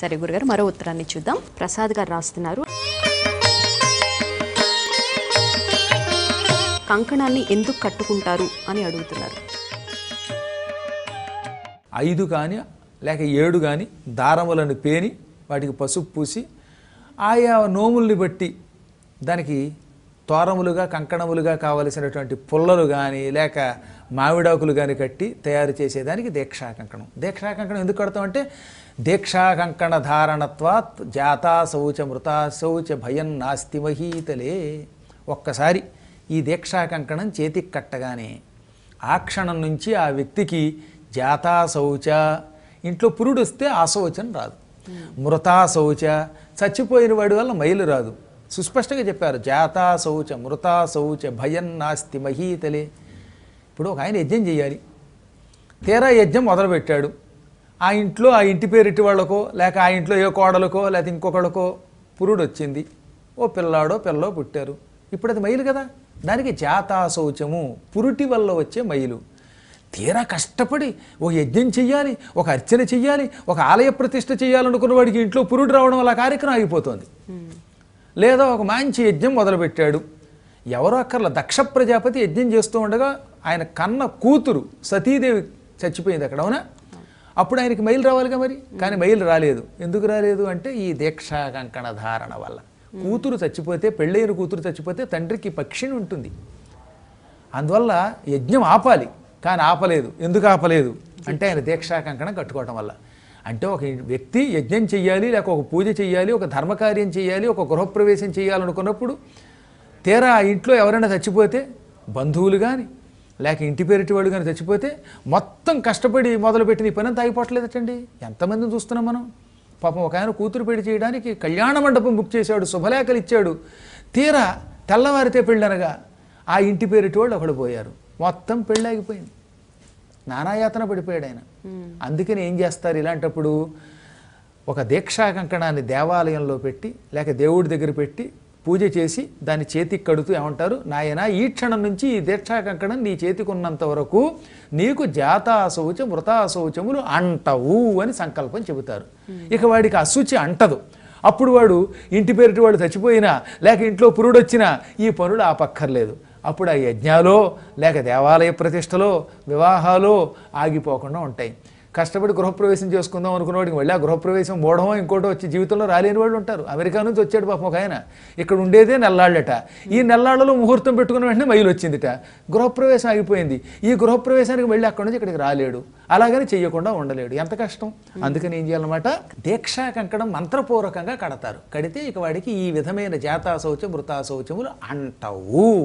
సరే గురుగారు మరో ఉత్తరాన్ని చూద్దాం. ప్రసాద్ గారు రాస్తున్నారు. కంకణాన్ని ఎందుకు కట్టుకుంటారు అని అడుగుతున్నారు. ఐదు కానీ లేక ఏడు కానీ దారములను పేని వాటికి పసుపు పూసి ఆయా నోముల్ని బట్టి దానికి తోరములుగా కంకణములుగా కావలసినటువంటి పుల్లలు కానీ లేక మామిడాకులు కానీ కట్టి తయారు చేసేదానికి దీక్షా కంకణం దీక్షా కంకణం ఎందుకు కడతామంటే దీక్షా కంకణ ధారణత్వాత్ జాతా శౌచ మృతా శౌచ భయం నాస్తి మహీతలే. ఒక్కసారి ఈ దీక్షా కంకణం చేతికి కట్టగానే ఆ క్షణం నుంచి ఆ వ్యక్తికి జాతా శౌచ ఇంట్లో పురుడు వస్తే అశౌచం రాదు. మృతా శౌచ చచ్చిపోయిన వాడి వల్ల మైలు రాదు. సుస్పష్టంగా చెప్పారు. జాతా శౌచ మృతా శౌచ భయం నాస్తి మహీతలే. ఇప్పుడు ఒక ఆయన యజ్ఞం చేయాలి. తీరా యజ్ఞం మొదలుపెట్టాడు. ఆ ఇంట్లో ఆ ఇంటి పేరిటి వాళ్ళకో లేక ఆ ఇంట్లో ఏ కోడలకో లేకపోతే ఇంకొకళ్ళకో పురుడు వచ్చింది. ఓ పిల్లాడో పిల్లో పుట్టారు. ఇప్పుడు అది మైలు కదా? దానికి జాతా శౌచము పురుటి వల్ల వచ్చే మైలు. తీరా కష్టపడి ఒక యజ్ఞం చెయ్యాలి ఒక అర్చన చెయ్యాలి ఒక ఆలయ ప్రతిష్ట చేయాలనుకున్న వాడికి ఇంట్లో పురుడు రావడం వల్ల కార్యక్రమం ఆగిపోతుంది. లేదా ఒక మంచి యజ్ఞం మొదలుపెట్టాడు. ఎవరో అక్కర్ల దక్ష ప్రజాపతి యజ్ఞం చేస్తూ ఉండగా ఆయన కన్న కూతురు సతీదేవి చచ్చిపోయింది అక్కడ అవునా? అప్పుడు ఆయనకి మైలు రావాలిగా మరి? కానీ మైలు రాలేదు. ఎందుకు రాలేదు అంటే ఈ దీక్షా కంకణ ధారణ వల్ల. కూతురు చచ్చిపోతే పెళ్ళైన కూతురు చచ్చిపోతే తండ్రికి పక్షిని ఉంటుంది. అందువల్ల యజ్ఞం ఆపాలి. కానీ ఆపలేదు. ఎందుకు ఆపలేదు? అంటే ఆయన దీక్షా కంకణం కట్టుకోవటం వల్ల. అంటే ఒక వ్యక్తి యజ్ఞం చెయ్యాలి లేక ఒక పూజ చెయ్యాలి ఒక ధర్మకార్యం చేయాలి ఒక గృహప్రవేశం చేయాలనుకున్నప్పుడు తీరా ఆ ఇంట్లో ఎవరైనా చచ్చిపోతే బంధువులు కానీ లేక ఇంటి పేరిటి వాళ్ళు కానీ చచ్చిపోతే మొత్తం కష్టపడి మొదలుపెట్టిన ఈ పని అంతా ఆగిపోవట్లేదటండి. ఎంతమందిని చూస్తున్నాం మనం? పాపం ఒక ఆయన కూతురు పెళ్ళి చేయడానికి కళ్యాణ మండపం బుక్ చేశాడు శుభలేఖలు ఇచ్చాడు. తీరా తెల్లవారితే పెళ్ళనగా ఆ ఇంటి పేరిటి వాళ్ళు ఒకడు పోయారు. మొత్తం పెళ్ళి ఆగిపోయింది. నానాయాతన పడిపోయాడు ఆయన. అందుకని ఏం చేస్తారు? ఇలాంటప్పుడు ఒక దీక్షా కంకణాన్ని దేవాలయంలో పెట్టి లేక దేవుడి దగ్గర పెట్టి పూజ చేసి దాన్ని చేతికి కడుతూ ఏమంటారు? నాయన ఈ క్షణం నుంచి ఈ దీక్షా కంకణం నీ చేతికి ఉన్నంత వరకు నీకు జాతా శౌచ మృతా శౌచములు అంటవు అని సంకల్పం చెబుతారు. ఇక వాడికి అశుచి అంటదు. అప్పుడు వాడు ఇంటి పేరిటి వాడు చచ్చిపోయినా లేక ఇంట్లో పురుడొచ్చినా ఈ పనులు ఆపక్కర్లేదు. అప్పుడు ఆ యజ్ఞాలో లేక దేవాలయ ప్రతిష్టలో వివాహాలు ఆగిపోకుండా ఉంటాయి. కష్టపడి గృహప్రవేశం చేసుకుందాం అనుకున్నవాడికి మళ్ళీ ఆ గృహప్రవేశం మూఢమో ఇంకోటో వచ్చి జీవితంలో రాలేని వాళ్ళు ఉంటారు. అమెరికా నుంచి వచ్చాడు పాపం ఒక ఆయన. ఇక్కడ ఉండేదే నెల్లాళ్ళట. ఈ నెల్లాళ్ళలో ముహూర్తం పెట్టుకున్న వెంటనే మైలు వచ్చిందిట. గృహప్రవేశం ఆగిపోయింది. ఈ గృహప్రవేశానికి వెళ్ళి అక్కడి నుంచి ఇక్కడికి రాలేడు. అలాగని చెయ్యకుండా ఉండలేడు. ఎంత కష్టం? అందుకని ఏం చేయాలన్నమాట? దీక్షా కంకణం మంత్రపూర్వకంగా కడతారు. కడితే ఇక వాడికి ఈ విధమైన జాతా మృతాశౌచములు అంటవు.